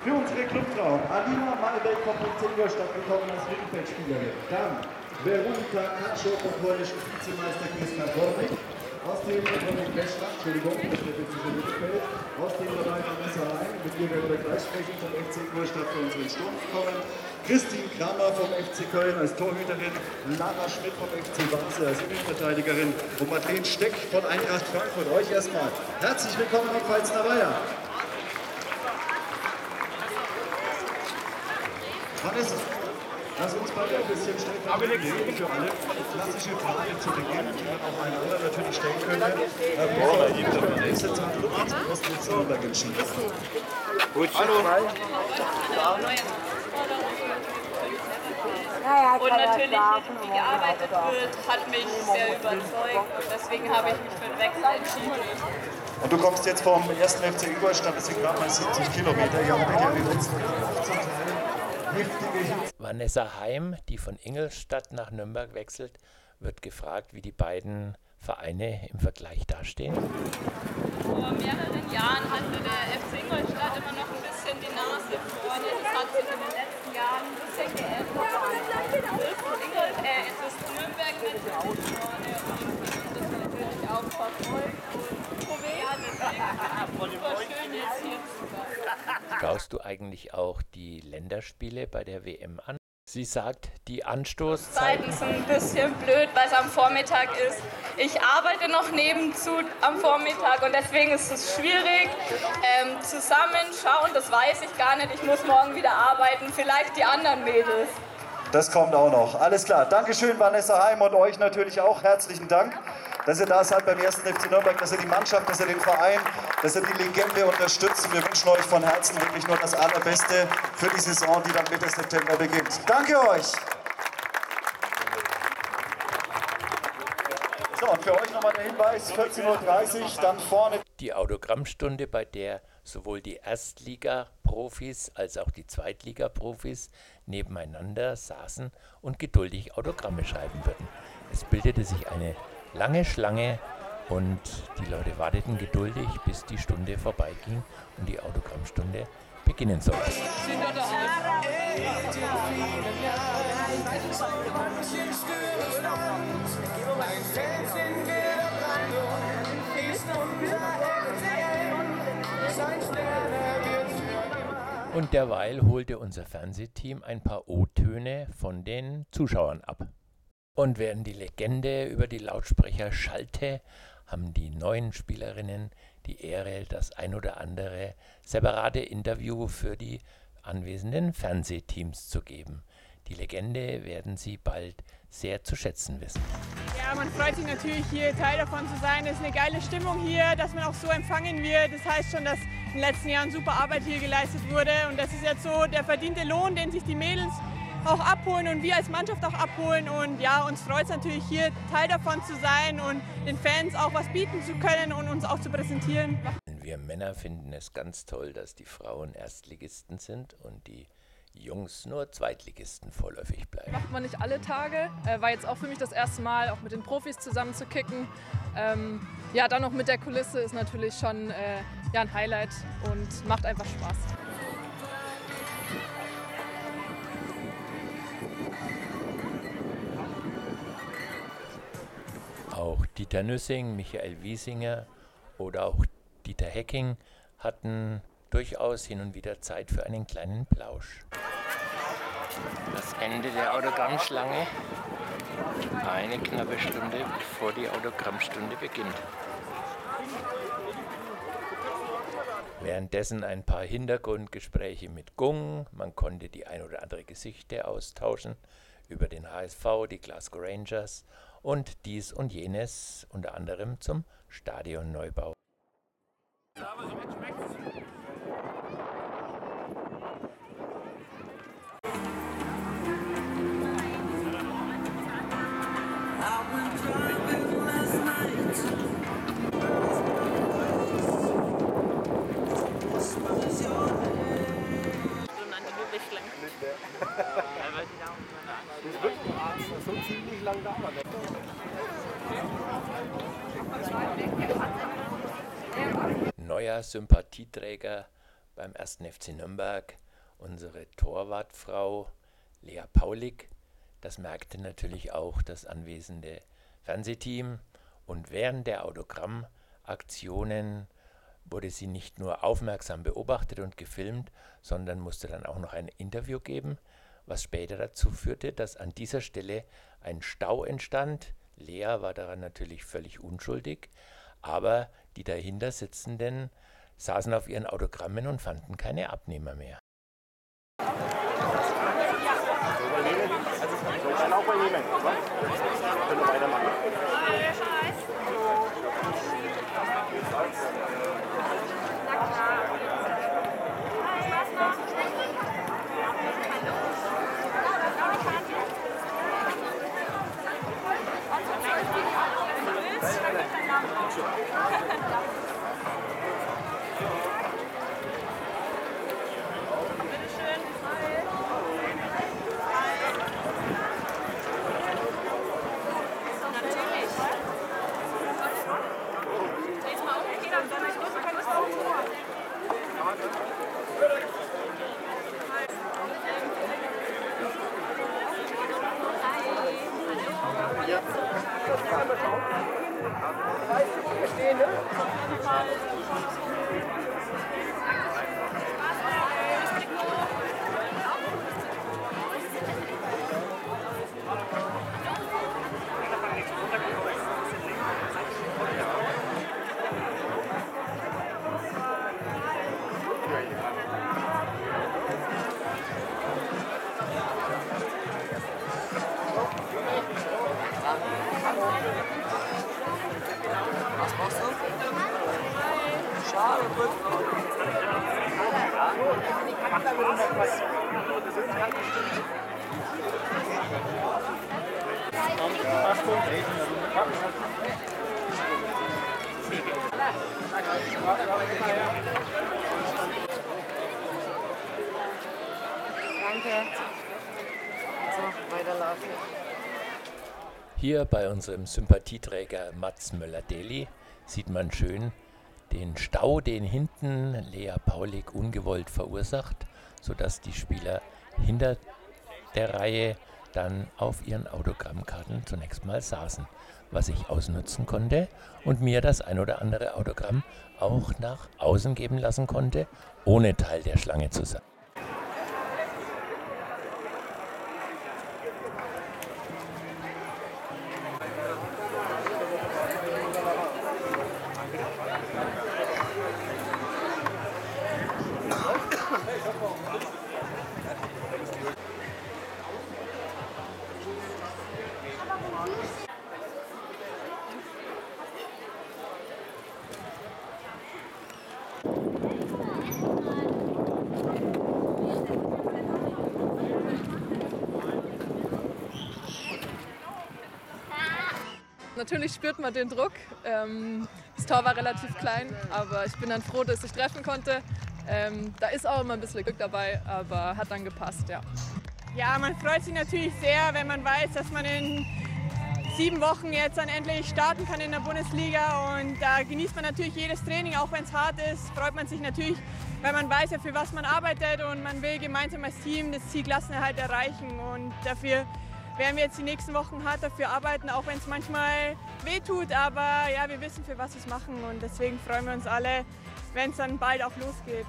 Für unsere Clubfrauen Alina Malbeck vom FC Ingolstadt gekommen als Mittelfeldspielerin. Dann Veronika Katschow vom polnischen Vizemeister Kiesler Bornik. Außerdem Dominik Beschler, Entschuldigung, das wird jetzt nicht Mittelfeld. Außerdem dabei Vanessa Hein, mit ihr werden wir gleich sprechen, vom FC Ingolstadt für unseren Sturm kommen. Christine Kramer vom FC Köln als Torhüterin, Lara Schmidt vom FC Basel als Innenverteidigerin und Madeleine Steck von Eintracht Frankfurt. Euch erstmal herzlich willkommen am Pfalzner Weiher. Vanessa, lass uns mal ein bisschen stellvertretend für alle klassische Fragen zu Beginn, die man auch einander natürlich stellen könnte. Äh, bevor die nächste Zeit Lufthansa kostet Nürnberg entschieden. Gut, hallo. Und natürlich, wie gearbeitet wird, hat mich sehr überzeugt. Und deswegen habe ich mich für den Wechsel entschieden. Und du kommst jetzt vom ersten FC Ingolstadt, das sind gerade mal 70 Kilometer. Ihr hattet ja die letzten Wochen zum Teil heftige Hitze. Vanessa Heim, die von Ingolstadt nach Nürnberg wechselt, wird gefragt, wie die beiden Vereine im Vergleich dastehen. Vor mehreren Jahren hatte der FC Ingolstadt immer noch ein bisschen die Nase vorne. Das hat sich in den letzten Jahren ein bisschen geändert. Es ist, Ingol äh, es ist Nürnberg natürlich vorne und das natürlich auch verfolgt. Und ja, deswegen super schön jetzt hier zu sein. Schaust du eigentlich auch die Länderspiele bei der WM an? Sie sagt, die Anstoßzeiten Zeiten sind ein bisschen blöd, weil es am Vormittag ist. Ich arbeite noch nebenzu am Vormittag und deswegen ist es schwierig. Ähm, zusammenschauen, das weiß ich gar nicht. Ich muss morgen wieder arbeiten. Vielleicht die anderen Mädels. Das kommt auch noch. Alles klar. Dankeschön, Vanessa Heim und euch natürlich auch herzlichen Dank, dass ihr da seid beim ersten FC Nürnberg, dass ihr die Mannschaft, dass ihr den Verein, dass ihr die Legende unterstützt. Wir wünschen euch von Herzen wirklich nur das Allerbeste für die Saison, die dann Mitte September beginnt. Danke euch. So, und für euch nochmal der Hinweis, 14.30 Uhr, dann vorne die Autogrammstunde, bei der sowohl die Erstliga-Profis als auch die Zweitliga-Profis nebeneinander saßen und geduldig Autogramme schreiben würden. Es bildete sich eine lange Schlange und die Leute warteten geduldig, bis die Stunde vorbeiging und die Autogrammstunde beginnen sollte. Und derweil holte unser Fernsehteam ein paar O-Töne von den Zuschauern ab. Und während die Legende über die Lautsprecher schallte, haben die neuen Spielerinnen die Ehre, das ein oder andere separate Interview für die anwesenden Fernsehteams zu geben. Die Legende werden sie bald sehr zu schätzen wissen. Ja, man freut sich natürlich hier Teil davon zu sein. Es ist eine geile Stimmung hier, dass man auch so empfangen wird. Das heißt schon, dass in den letzten Jahren super Arbeit hier geleistet wurde. Und das ist jetzt so der verdiente Lohn, den sich die Mädels auch abholen und wir als Mannschaft auch abholen. Und ja, uns freut es natürlich hier Teil davon zu sein und den Fans auch was bieten zu können und uns auch zu präsentieren. Wir Männer finden es ganz toll, dass die Frauen Erstligisten sind und die Jungs nur Zweitligisten vorläufig bleiben. Macht man nicht alle Tage. Äh, war jetzt auch für mich das erste Mal, auch mit den Profis zusammen zu kicken. Ähm, ja, dann noch mit der Kulisse ist natürlich schon äh, ja, ein Highlight und macht einfach Spaß. Auch Dieter Nüssing, Michael Wiesinger oder auch Dieter Hecking hatten durchaus hin und wieder Zeit für einen kleinen Plausch. Das Ende der Autogrammschlange. Eine knappe Stunde bevor die Autogrammstunde beginnt. Währenddessen ein paar Hintergrundgespräche mit Gung. Man konnte die ein oder andere Geschichte austauschen über den HSV, die Glasgow Rangers und dies und jenes, unter anderem zum Stadionneubau. Sympathieträger beim 1. FC Nürnberg unsere Torwartfrau Lea Paulik. Das merkte natürlich auch das anwesende Fernsehteam. Und während der Autogrammaktionen wurde sie nicht nur aufmerksam beobachtet und gefilmt, sondern musste dann auch noch ein Interview geben, was später dazu führte, dass an dieser Stelle ein Stau entstand. Lea war daran natürlich völlig unschuldig, aber die dahinter sitzenden saßen auf ihren Autogrammen und fanden keine Abnehmer mehr. Dann auch übernehmen. Können wir weitermachen. Ja. Was brauchst du? Schade, gut. Achtung, Achtung. Danke. So, weiterlaufen. Hier bei unserem Sympathieträger Mats Möller-Deli sieht man schön den Stau, den hinten Lea Paulik ungewollt verursacht, sodass die Spieler hinter der Reihe dann auf ihren Autogrammkarten zunächst mal saßen, was ich ausnutzen konnte und mir das ein oder andere Autogramm auch nach außen geben lassen konnte, ohne Teil der Schlange zu sein. Natürlich spürt man den Druck. Ähm, das Tor war relativ klein, aber ich bin dann froh, dass ich treffen konnte. Ähm, da ist auch immer ein bisschen Glück dabei, aber hat dann gepasst, ja. Ja, man freut sich natürlich sehr, wenn man weiß, dass man in sieben Wochen jetzt dann endlich starten kann in der Bundesliga. Und da genießt man natürlich jedes Training, auch wenn es hart ist. Freut man sich natürlich, weil man weiß ja, für was man arbeitet und man will gemeinsam als Team das Ziel Klassenerhalt erreichen. Und dafür werden wir jetzt die nächsten Wochen hart dafür arbeiten, auch wenn es manchmal wehtut. Aber ja, wir wissen, für was wir es machen und deswegen freuen wir uns alle, wenn es dann bald auch losgeht.